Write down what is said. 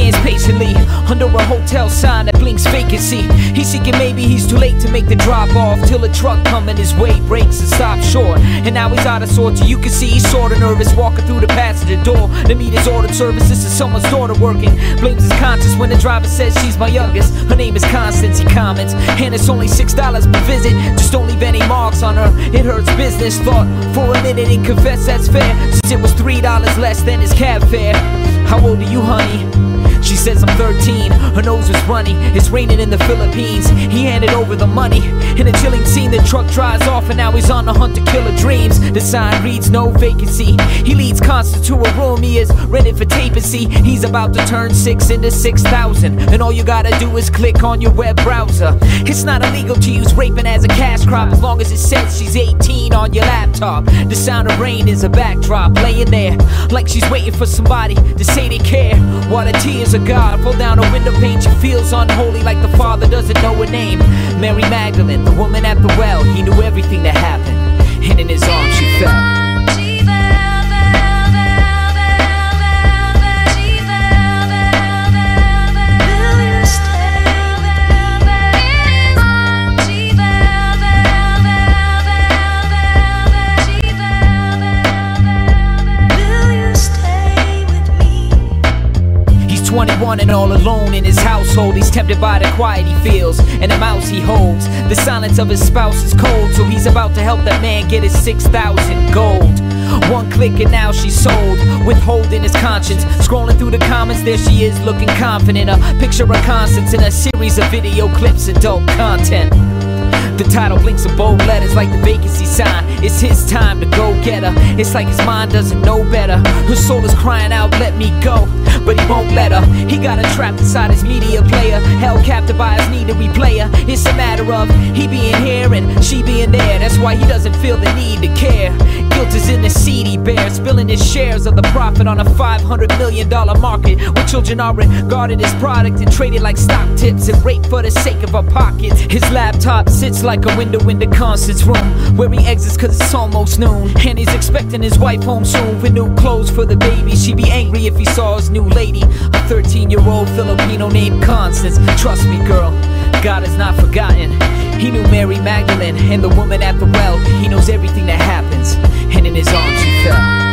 Stands patiently under a hotel sign that blinks vacancy. He's seeking maybe he's too late to make the drop off till a truck coming his way breaks and stops short. And now he's out of sorts. You can see he's sorta nervous walking through the passenger door to meet his ordered service. This is someone's daughter working. Blames his conscience when the driver says she's my youngest. Her name is Constance. He comments, and it's only six dollars per visit. Just don't leave any marks on her. It hurts business. Thought for a minute and confess that's fair. Since it was three dollars less than his cab fare. How old are you, honey? She says I'm 13, her nose is runny. It's raining in the Philippines. He handed over the money. In a chilling scene, the truck drives off, and now he's on the hunt to kill her dreams. The sign reads no vacancy. He leads Constance to a room he is rented for tapancy. He's about to turn six into 6,000, and all you gotta do is click on your web browser. It's not illegal to use raping as a cash crop as long as it says she's 18 on your laptop. The sound of rain is a backdrop, laying there like she's waiting for somebody to say they care. While the tears of God fall down a window pane, she feels unholy like the father doesn't know her name. Mary Magdalene, the woman at the well, he knew everything that happened, 21 and all alone in his household. He's tempted by the quiet he feels and the mouse he holds. The silence of his spouse is cold, so he's about to help that man get his 6,000 gold. One click and now she's sold, withholding his conscience. Scrolling through the comments, there she is looking confident. A picture of Constance in a series of video clips, adult content. The title blinks in bold letters like the vacancy sign. It's his time to go get her. It's like his mind doesn't know better. Her soul is crying out, let me go. But he won't let her. He got her trapped inside his media player. Held captive by his need to replay her. It's a matter of he being here and she being there. That's why he doesn't feel the need to care. His shares of the profit on a $500 million market. Where children are regarded as product and traded like stock tips and raped for the sake of our pockets. His laptop sits like a window in the Constance room, where he exits cause it's almost noon. And he's expecting his wife home soon with new clothes for the baby. She'd be angry if he saw his new lady, a 13 year old Filipino named Constance. Trust me, girl, God has not forgotten. He knew Mary Magdalene and the woman at the well. He knows everything that happens, and in his arms she fell.